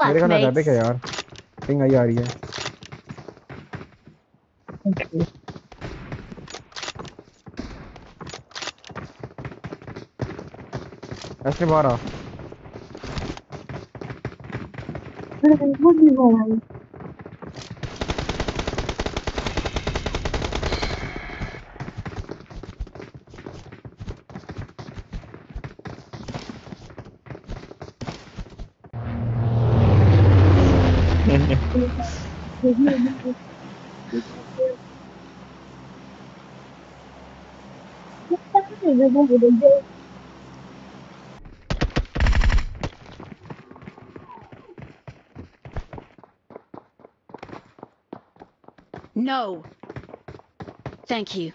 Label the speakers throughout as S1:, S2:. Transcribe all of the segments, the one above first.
S1: मेरे का ना. है यार? पिंग आई आ रही है। ऐसे बाहर
S2: No. Thank you.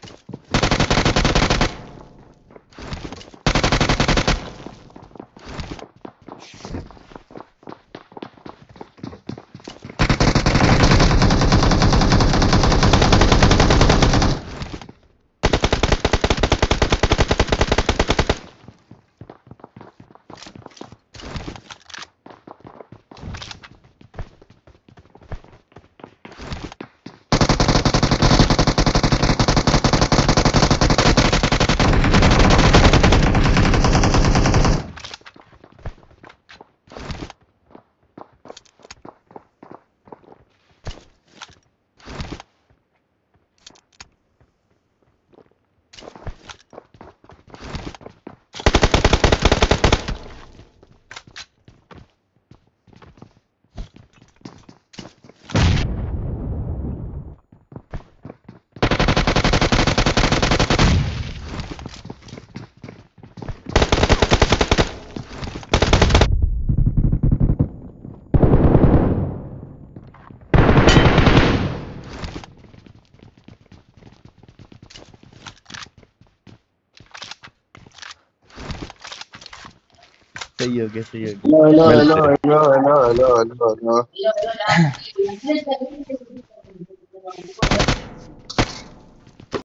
S3: No, no, no, no, no, no, no, no.